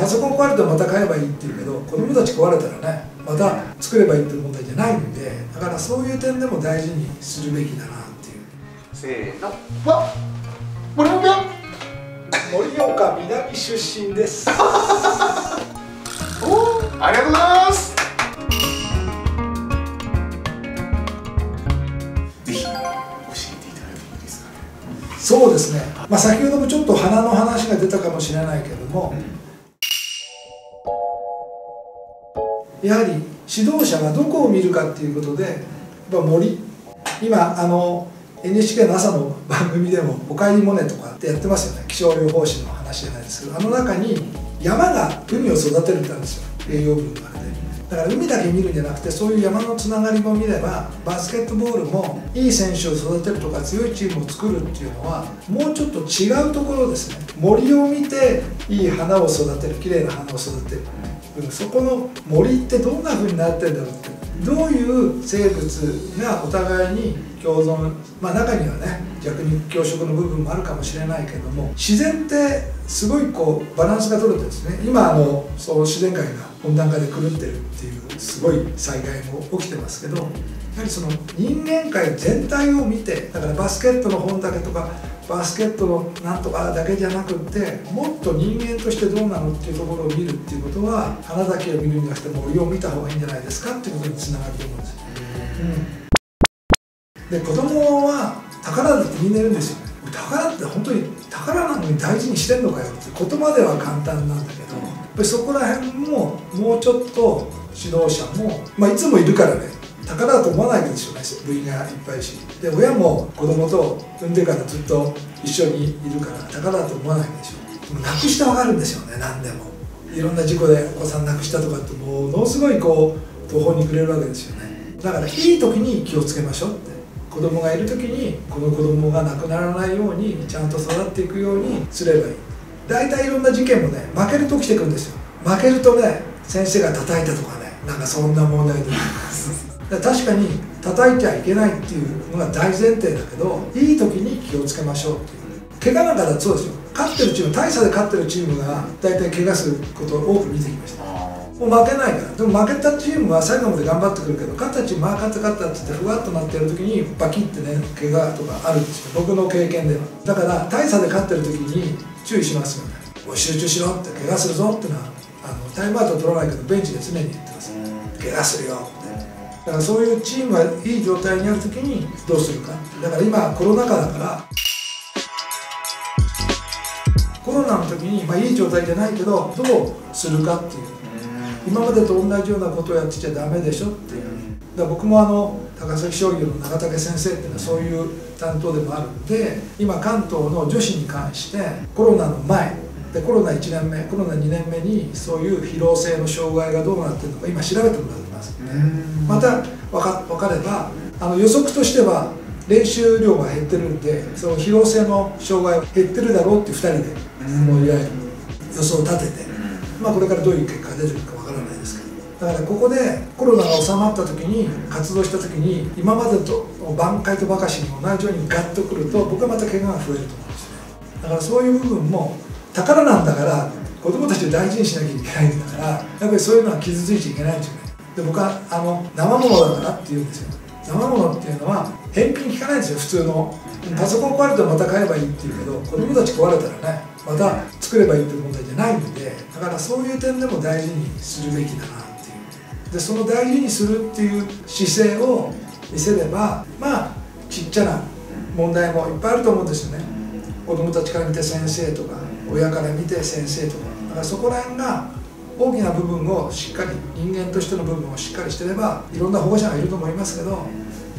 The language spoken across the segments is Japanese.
パソコン壊れてまた買えばいいっていうけど子供たち壊れたらねまた作ればいいっていう問題じゃないんでだからそういう点でも大事にするべきだなっていう。せーの。わ森岡。盛岡南出身です。おありがとうございます。ぜひ教えていただいていいですかね。そうですね、まあ、先ほどもちょっと花の話が出たかもしれないけども、やはり指導者がどこを見るかっていうことでやっぱ森。今あの NHK の朝の番組でも「おかえりモネ」とかってやってますよね。気象予報士の話じゃないですけどあの中に山が海を育てるってあるんですよ。栄養分の中でだから海だけ見るんじゃなくてそういう山のつながりも見ればバスケットボールもいい選手を育てるとか強いチームを作るっていうのはもうちょっと違うところですね。森を見ていい花を育てる。綺麗な花を育てる。そこの森ってどんな風になってんだろうって。どういう生物がお互いに共存まあ中にはね逆に教職の部分もあるかもしれないけども自然ってすごいこうバランスが取れてですね。今あのそう自然界が温暖化で狂ってるっていうすごい災害も起きてますけどやはりその人間界全体を見てだからバスケットの本だけとかバスケットのなんとかだけじゃなくってもっと人間としてどうなのっていうところを見るっていうことは花だけを見るんじゃなくて森を見た方がいいんじゃないですかっていうことにつながると思うんですよ、うん、で子供は宝だってみんな言うんですよ。ね宝って本当に宝なのに大事にしてんのかよって言葉では簡単なんだけどやっぱりそこら辺ももうちょっと指導者も、まあ、いつもいるからね宝だと思わないでしょうね部員がいっぱいし。で親も子供と産んでからずっと一緒にいるから宝だと思わないでしょでもなくしてわかるんですよね何でも。いろんな事故でお子さん亡くしたとかってものすごいこう途方に暮れるわけですよね。だからいい時に気をつけましょうって子供がいる時にこの子供が亡くならないようにちゃんと育っていくようにすればいい。大体いろんな事件もね負けると起きてくるんですよ。負けるとね先生が叩いたとかねなんかそんな問題で。確かに叩いてはいけないっていうのが大前提だけどいい時に気をつけましょうっていう。怪我なんかだとそうですよ。勝ってるチーム大差で勝ってるチームが大体怪我することを多く見てきましたもう負けないから。でも負けたチームは最後まで頑張ってくるけど勝ったチームは勝った勝ったって言ってふわっとなってる時にバキってね怪我とかあるんですよ。僕の経験では。だから大差で勝ってる時に注意しますよね。おい集中しろって怪我するぞってのはあのタイムアウト取らないけどベンチで常に言ってます。怪我するよって。だからそういうチームがいい状態にある時にどうするか。だから今コロナ禍だからコロナの時に、まあ、いい状態じゃないけどどうするかっていう。今までと同じようなことをやってちゃダメでしょっていう。だ僕もあの高崎商業の長竹先生っていうのはそういう担当でもあるんで今関東の女子に関してコロナの前でコロナ1年目コロナ2年目にそういう疲労性の障害がどうなってるのか今調べてもらってますので。また分か分かればあの予測としては練習量が減ってるんでその疲労性の障害は減ってるだろうっていう2人でもういわゆる予想を立てて、まあ、これからどういう結果が出てくるかわからないですけどだからここでコロナが収まった時に活動した時に今までと挽回とばかしに同じようにガッとくると僕はまた怪我が増えると思うんですね。だからそういう部分も宝なんだから子供たちを大事にしなきゃいけないんだからやっぱりそういうのは傷ついちゃいけないんですよね。で僕はあの生ものだからって言うんですよ。生ものっていうのは返品効かないんですよ普通の。パソコン壊れてまた買えばいいっていうけど子供たち壊れたらねまた作ればいいっていう問題じゃないんでだからそういう点でも大事にするべきだなっていう。でその大事にするっていう姿勢を見せればまあちっちゃな問題もいっぱいあると思うんですよね。子供たちから見て先生とか親から見て先生とか。だからそこら辺が大きな部分をしっかり人間としての部分をしっかりしてればいろんな保護者がいると思いますけど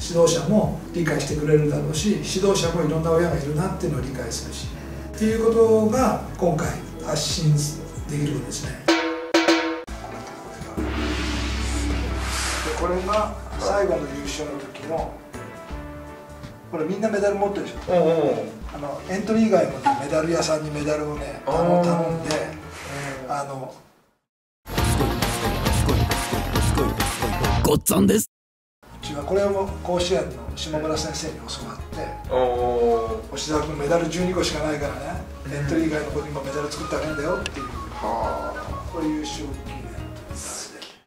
指導者も理解してくれるだろうし指導者もいろんな親がいるなっていうのを理解するしっていうことが今回発信できることですね。でこれが最後の優勝の時のこれみんなメダル持ってるでしょ？あのエントリー以外のメダル屋さんにメダルをねあの頼んであのごっつぁんです。うちはこれを甲子園の下村先生に教わってお星沢君メダル12個しかないからねエントリー以外の子にもメダル作ってあげるんだよっていうはという将棋